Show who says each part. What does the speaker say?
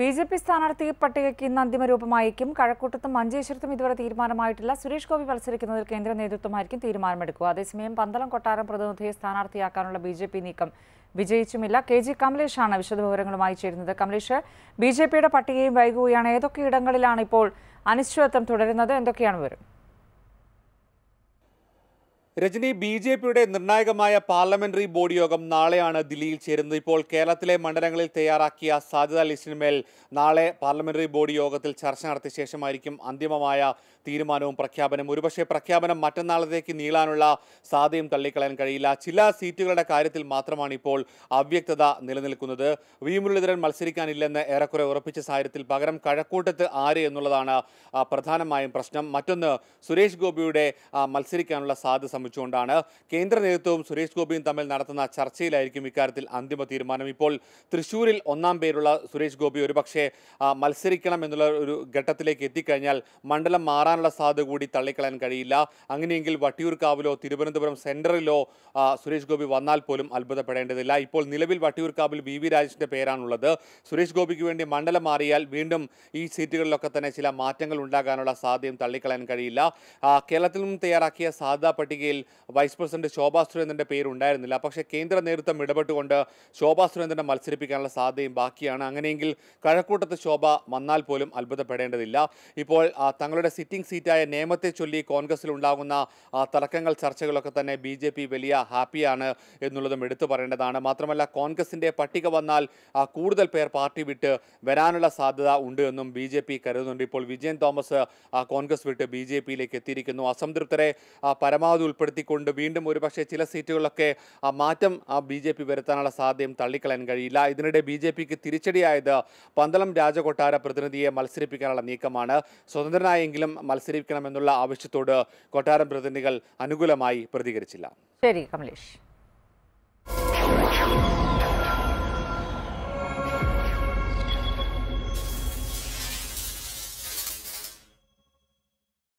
Speaker 1: B J P സ്ഥാനാർത്ഥി പട്ടികയ്ക്ക് ഇന്ന് അന്തിമ രൂപമായിരിക്കും കഴക്കൂട്ടത്തും മഞ്ചേശ്വരത്തും ഇതുവരെ തീരുമാനമായിട്ടില്ല. സുരേഷ് ഗോപി മത്സരിക്കുന്നതിൽ കേന്ദ്ര നേതൃത്വമായിരിക്കും തീരുമാനമെടുക്കുക. അതേസമയം പന്തളം കൊട്ടാരം പ്രതിനിധിയെ സ്ഥാനാർത്ഥിയാക്കാനുള്ള ബി നീക്കം വിജയിച്ചുമില്ല. കെ ജി കമലേഷാണ് വിശദവിവരങ്ങളുമായി ചേരുന്നത്. കമലേഷ് ബി ജെ പിയുടെ പട്ടികയും വൈകുകയാണ്. ഏതൊക്കെ ഇടങ്ങളിലാണ് ഇപ്പോൾ അനിശ്ചിതത്വം തുടരുന്നത്? എന്തൊക്കെയാണ് വിവരം?
Speaker 2: രജനി ബി ജെ പിയുടെ നിർണായകമായ പാർലമെന്ററി ബോർഡ് യോഗം നാളെയാണ് ദില്ലിയിൽ ചേരുന്നത്. ഇപ്പോൾ കേരളത്തിലെ മണ്ഡലങ്ങളിൽ തയ്യാറാക്കിയ സാധ്യതാ ലിസ്റ്റിന്മേൽ നാളെ പാർലമെന്ററി ബോർഡ് യോഗത്തിൽ ചർച്ച നടത്തിയ ശേഷമായിരിക്കും അന്തിമമായ തീരുമാനവും പ്രഖ്യാപനം ഒരുപക്ഷെ പ്രഖ്യാപനം മറ്റന്നാളത്തേക്ക് നീളാനുള്ള സാധ്യതയും തള്ളിക്കളയാൻ കഴിയില്ല. ചില സീറ്റുകളുടെ കാര്യത്തിൽ മാത്രമാണ് ഇപ്പോൾ അവ്യക്തത നിലനിൽക്കുന്നത്. വി. മുരളീധരൻ മത്സരിക്കാനില്ലെന്ന് ഏറെക്കുറെ ഉറപ്പിച്ച സാഹചര്യത്തിൽ പകരം കഴക്കൂട്ടത്ത് ആര് എന്നുള്ളതാണ് പ്രധാനമായും പ്രശ്നം. മറ്റൊന്ന് സുരേഷ് ഗോപിയുടെ മത്സരിക്കാനുള്ള സാധ്യത ശ്രമിച്ചുകൊണ്ടാണ് കേന്ദ്ര നേതൃത്വവും സുരേഷ് ഗോപിയും തമ്മിൽ നടത്തുന്ന ചർച്ചയിലായിരിക്കും ഇക്കാര്യത്തിൽ അന്തിമ തീരുമാനം. ഇപ്പോൾ തൃശൂരിൽ ഒന്നാം പേരുള്ള സുരേഷ് ഗോപി ഒരുപക്ഷെ മത്സരിക്കണം എന്നുള്ള ഒരു ഘട്ടത്തിലേക്ക് എത്തിക്കഴിഞ്ഞാൽ മണ്ഡലം മാറാനുള്ള സാധ്യത കൂടി തള്ളിക്കളയാൻ കഴിയില്ല. അങ്ങനെയെങ്കിൽ വട്ടിയൂർക്കാവിലോ തിരുവനന്തപുരം സെൻട്രലിലോ സുരേഷ് ഗോപി വന്നാൽ പോലും അത്ഭുതപ്പെടേണ്ടതില്ല. ഇപ്പോൾ നിലവിൽ വട്ടിയൂർക്കാവിൽ വി വി രാജേഷിന്റെ പേരാണുള്ളത്. സുരേഷ് ഗോപിക്ക് വേണ്ടി മണ്ഡലം മാറിയാൽ വീണ്ടും ഈ സീറ്റുകളിലൊക്കെ തന്നെ ചില മാറ്റങ്ങൾ ഉണ്ടാകാനുള്ള സാധ്യതയും തള്ളിക്കളയാൻ കഴിയില്ല. കേരളത്തിൽ നിന്നും തയ്യാറാക്കിയ സാധ്യതാ പട്ടികയിൽ വൈസ് പ്രസിഡന്റ് ശോഭാ സുരേന്ദ്രന്റെ പേരുണ്ടായിരുന്നില്ല. പക്ഷേ കേന്ദ്ര നേതൃത്വം ഇടപെട്ടുകൊണ്ട് ശോഭാ സുരേന്ദ്രനെ മത്സരിപ്പിക്കാനുള്ള സാധ്യതയും ബാക്കിയാണ്. അങ്ങനെയെങ്കിൽ കഴക്കൂട്ടത്ത് ശോഭ വന്നാൽ പോലും അത്ഭുതപ്പെടേണ്ടതില്ല. ഇപ്പോൾ തങ്ങളുടെ സിറ്റിംഗ് സീറ്റായ നേമത്തെ ചൊല്ലി കോൺഗ്രസിൽ ഉണ്ടാകുന്ന തർക്കങ്ങൾ ചർച്ചകളൊക്കെ തന്നെ ബി ജെ പി വലിയ ഹാപ്പിയാണ് എന്നുള്ളതും എടുത്തു പറയേണ്ടതാണ്. മാത്രമല്ല കോൺഗ്രസിന്റെ പട്ടിക വന്നാൽ കൂടുതൽ പേർ പാർട്ടി വിട്ട് വരാനുള്ള സാധ്യത ഉണ്ട് എന്നും ബി ജെ പി കരുതുന്നുണ്ട്. ഇപ്പോൾ വിജയൻ തോമസ് കോൺഗ്രസ് വിട്ട് ബി ജെ പിയിലേക്ക് എത്തിയിരിക്കുന്നു. അസംതൃപ്തരെ പരമാവധി ഉൾപ്പെടുത്തിക്കൊണ്ട് വീണ്ടും ഒരുപക്ഷെ ചില സീറ്റുകളിലൊക്കെ ആ, മാറ്റം ആ ബി ജെ പി വരുത്താനുള്ള സാധ്യതയും തള്ളിക്കളയാൻ കഴിയില്ല. ഇതിനിടെ ബി ജെ പിക്ക് തിരിച്ചടിയായത് പന്തളം രാജകൊട്ടാര പ്രതിനിധിയെ മത്സരിപ്പിക്കാനുള്ള നീക്കമാണ്. സ്വതന്ത്രനായെങ്കിലും മത്സരിക്കണമെന്നുള്ള ആവശ്യത്തോട് കൊട്ടാരം പ്രതിനിധികൾ അനുകൂലമായി പ്രതികരിച്ചില്ല.
Speaker 1: ശരി കമലേഷ്.